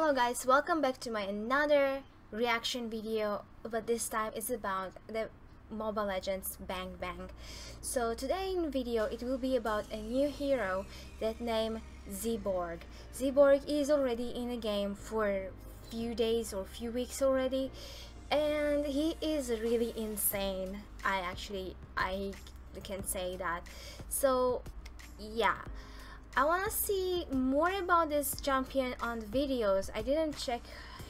Hello guys, welcome back to my another reaction video but this time it's about the Mobile Legends Bang Bang. So today in video it will be about a new hero that name Zeeborg. Zeeborg is already in the game for few days or few weeks already and he is really insane. I actually I can say that. So yeah I want to see more about this champion on the videos. I didn't check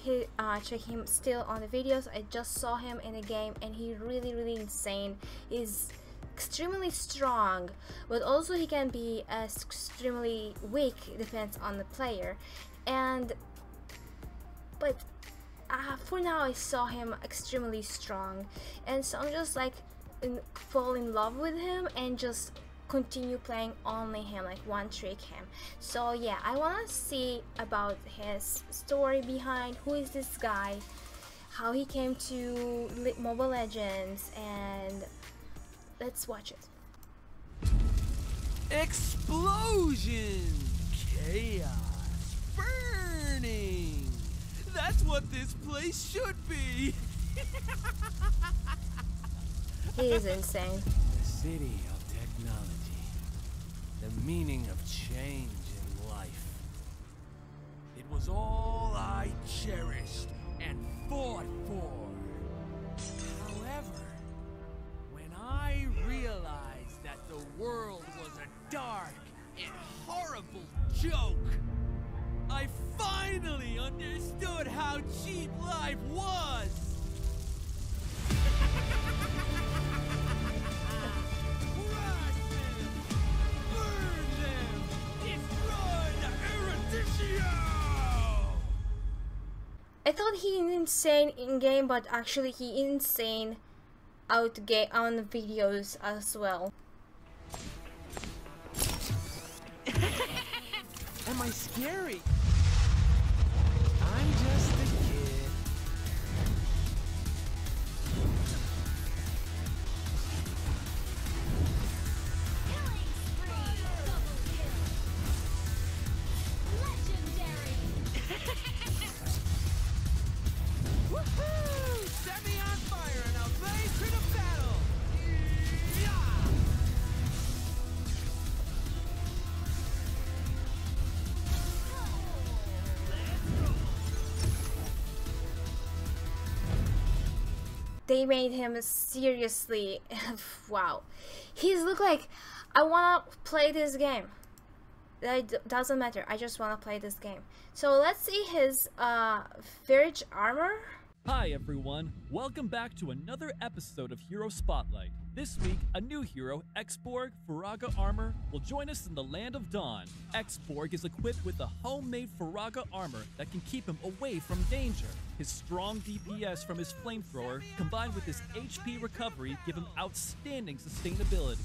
he, uh, check him still on the videos. I just saw him in the game and he really really insane. He's extremely strong but also he can be extremely weak depends on the player and but uh, for now I saw him extremely strong and so I'm just like fall in love with him and just continue playing only him like one trick him. So yeah I want to see about his story behind who is this guy how he came to Mobile Legends and let's watch it. Explosion! Chaos! Burning! That's what this place should be! He is insane. The city of technology the meaning of change in life. It was all I cherished and fought for. However, when I realized that the world was a dark and horrible joke, I finally understood how cheap life was! Thought he insane in game, but actually he insane out game on videos as well. Am I scary? They made him seriously wow. He's look like i want to play this game. That doesn't matter i just want to play this game. So let's see his uh Verge armor Hi everyone, welcome back to another episode of Hero Spotlight. This week, a new hero, Xborg Firaga Armor, will join us in the Land of Dawn. Xborg is equipped with a homemade Firaga armor that can keep him away from danger. His strong DPS from his flamethrower, combined with his HP recovery, give him outstanding sustainability.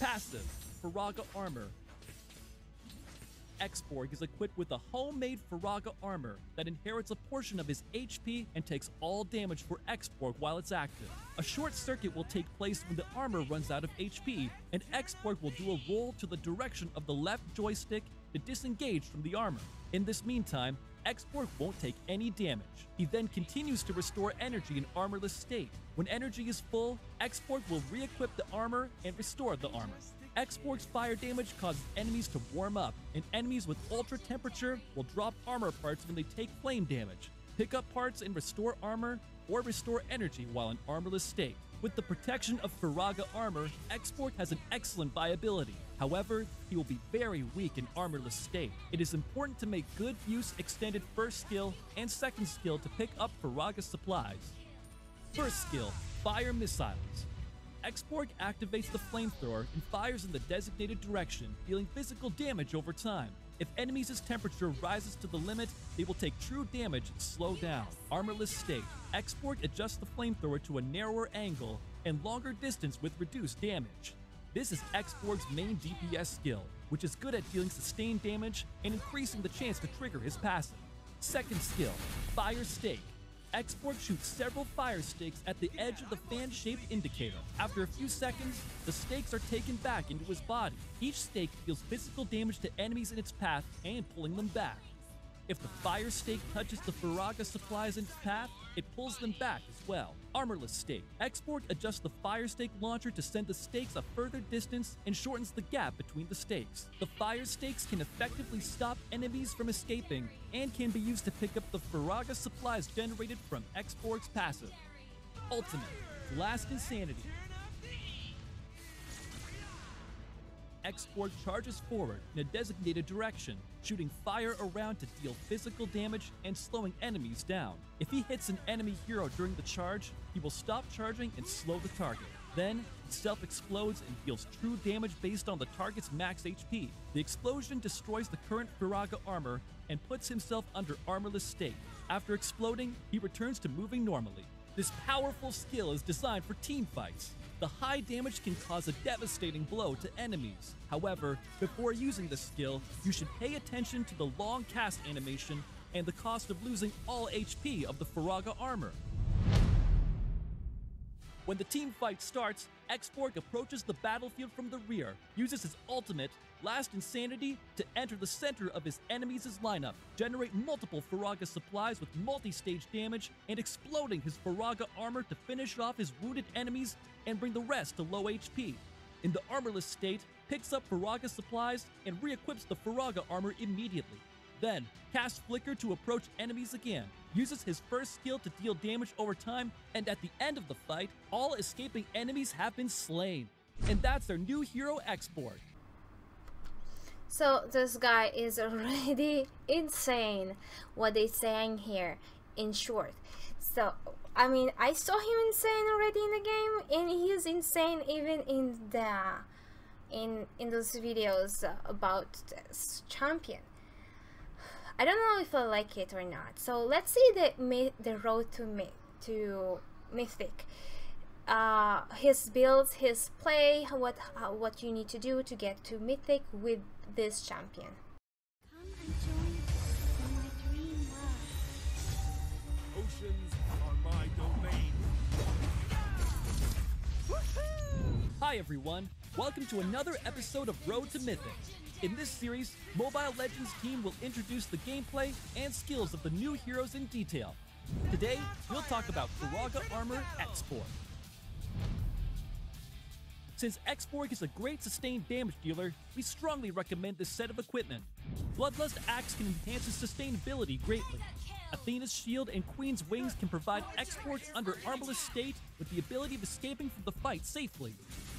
Passive, Firaga Armor, Xborg is equipped with a homemade Firaga armor that inherits a portion of his HP and takes all damage for Xborg while it's active. A short circuit will take place when the armor runs out of HP, and Xborg will do a roll to the direction of the left joystick to disengage from the armor. In this meantime, Xborg won't take any damage. He then continues to restore energy in armorless state. When energy is full, Xborg will re-equip the armor and restore the armor. Xborg's fire damage causes enemies to warm up, and enemies with ultra temperature will drop armor parts when they take flame damage. Pick up parts and restore armor, or restore energy while in armorless state. With the protection of Firaga armor, Xborg has an excellent viability. However, he will be very weak in armorless state. It is important to make good use extended first skill and second skill to pick up Firaga supplies. First skill, Fire Missiles. Xborg activates the flamethrower and fires in the designated direction, dealing physical damage over time. If enemies' temperature rises to the limit, they will take true damage and slow down. Armorless state. Xborg adjusts the flamethrower to a narrower angle and longer distance with reduced damage. This is Xborg's main DPS skill, which is good at dealing sustained damage and increasing the chance to trigger his passive. Second skill, Fire Stake. Xborg shoots several fire stakes at the edge of the fan-shaped indicator. After a few seconds, the stakes are taken back into his body. Each stake deals physical damage to enemies in its path and pulling them back. If the fire stake touches the Firaga supplies in its path, it pulls them back as well. Armorless stake. Xborg adjusts the fire stake launcher to send the stakes a further distance and shortens the gap between the stakes. The fire stakes can effectively stop enemies from escaping and can be used to pick up the Firaga supplies generated from Xborg's passive. Ultimate. Last Insanity. Xborg charges forward in a designated direction, shooting fire around to deal physical damage and slowing enemies down. If he hits an enemy hero during the charge, he will stop charging and slow the target. Then, self explodes and deals true damage based on the target's max HP. The explosion destroys the current Firaga armor and puts himself under armorless state. After exploding, he returns to moving normally. This powerful skill is designed for team fights. The high damage can cause a devastating blow to enemies. However, before using this skill, you should pay attention to the long cast animation and the cost of losing all HP of the Firaga armor. When the team fight starts, Xborg approaches the battlefield from the rear, uses his ultimate, Last Insanity, to enter the center of his enemies' lineup, generate multiple Firaga supplies with multi-stage damage, and exploding his Firaga armor to finish off his wounded enemies and bring the rest to low HP. In the armorless state, picks up Firaga supplies and re-equips the Firaga armor immediately. Then, casts Flicker to approach enemies again, uses his first skill to deal damage over time, and at the end of the fight, all escaping enemies have been slain. And that's their new hero Xborg. So this guy is already insane. What they saying here, in short. So I mean, I saw him insane already in the game, and he is insane even in the in in those videos about this champion. I don't know if I like it or not. So let's see the the road to myth to mythic. Uh, his builds, his play, what uh, what you need to do to get to mythic with this champion. Come and join in my dream world. Oceans are my domain. Hi everyone, welcome to another episode of Road to Mythic. In this series, Mobile Legends team will introduce the gameplay and skills of the new heroes in detail. Today, we'll talk about Firaga Armor Xborg. Since Xborg is a great sustained damage dealer, we strongly recommend this set of equipment. Bloodlust Axe can enhance his sustainability greatly. Athena's Shield and Queen's Wings can provide Xborg under armorless state with the ability of escaping from the fight safely.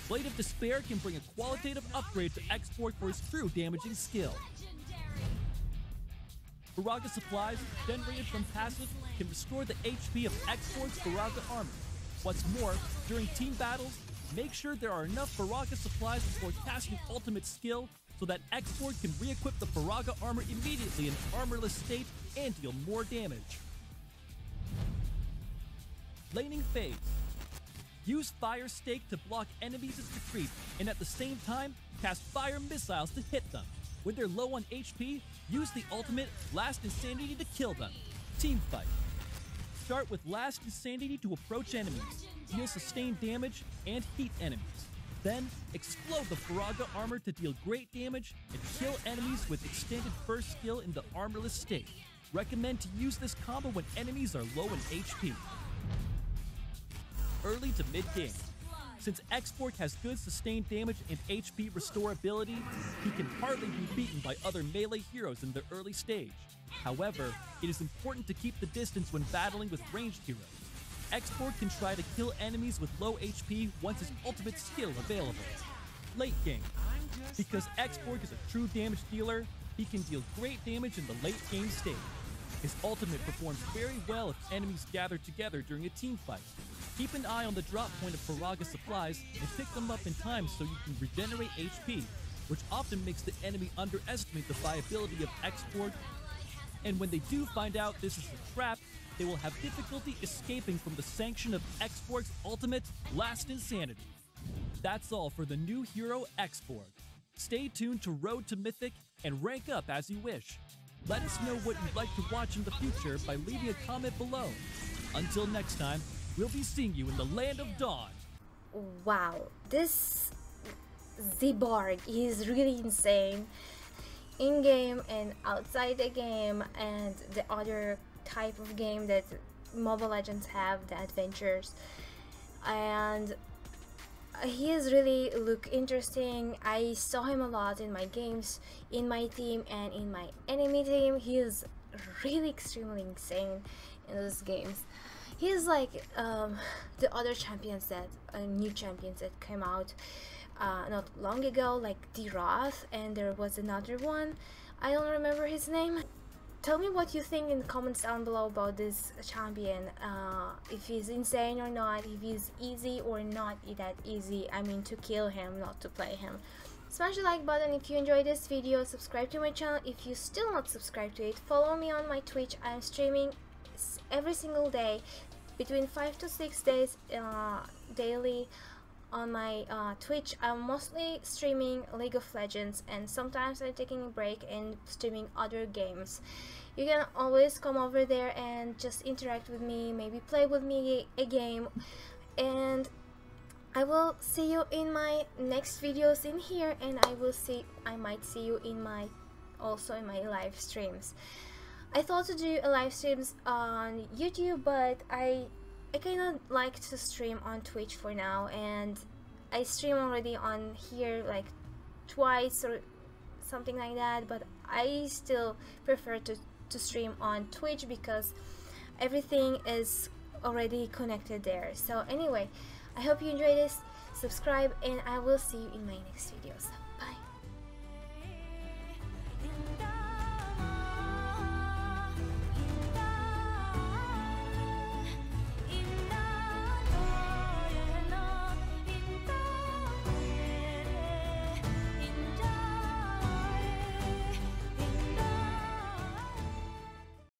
Blade of Despair can bring a qualitative upgrade to Xborg for his true damaging skill. Firaga supplies, generated from passive, can restore the HP of Xborg's Firaga armor. What's more, during team battles, make sure there are enough Firaga supplies before casting ultimate skill so that Xborg can re-equip the Firaga armor immediately in armorless state and deal more damage. Laning Phase. Use Fire Stake to block enemies' as retreat and at the same time cast Fire Missiles to hit them. When they're low on HP, use the ultimate Last Insanity to kill them. Team Fight. Start with Last Insanity to approach enemies, deal sustained damage, and heat enemies. Then, explode the Firaga armor to deal great damage and kill enemies with extended first skill in the armorless state. Recommend to use this combo when enemies are low in HP. Early to mid game. Since Xborg has good sustained damage and HP restorability, he can hardly be beaten by other melee heroes in the early stage. However, it is important to keep the distance when battling with ranged heroes. Xborg can try to kill enemies with low HP once his ultimate skill available. Late game. Because Xborg is a true damage dealer, he can deal great damage in the late game stage. His ultimate performs very well if enemies gather together during a team fight. Keep an eye on the drop point of Firaga supplies and pick them up in time so you can regenerate HP, which often makes the enemy underestimate the viability of Xborg. And when they do find out this is a trap, they will have difficulty escaping from the sanction of Xborg's ultimate Last Insanity. That's all for the new hero Xborg. Stay tuned to Road to Mythic and rank up as you wish. Let us know what you'd like to watch in the future by leaving a comment below. Until next time, we'll be seeing you in the land of dawn. Wow, this Zeborg is really insane in game and outside the game, and the other type of game that Mobile Legends have, the adventures. And he is really look interesting. I saw him a lot in my games, in my team, and in my enemy team. He is really extremely insane in those games. He is like um, the other champions that uh, new champions that came out uh, not long ago, like Dyrroth, and there was another one. I don't remember his name. Tell me what you think in the comments down below about this champion. Uh, if he's insane or not, if he's easy or not that easy. I mean to kill him, not to play him. Smash the like button if you enjoyed this video, subscribe to my channel if you still not subscribed to it, follow me on my Twitch, I'm streaming every single day, between 5 to 6 days uh, daily on my uh, Twitch. I'm mostly streaming League of Legends and sometimes I'm taking a break and streaming other games. You can always come over there and just interact with me, maybe play with me a game and I will see you in my next videos in here and I will see I might see you in my also in my live streams. I thought to do a live streams on YouTube but I I kind of like to stream on Twitch for now and I stream already on here like twice or something like that but I still prefer to, to stream on Twitch because everything is already connected there. So anyway I hope you enjoy this. Subscribe and I will see you in my next videos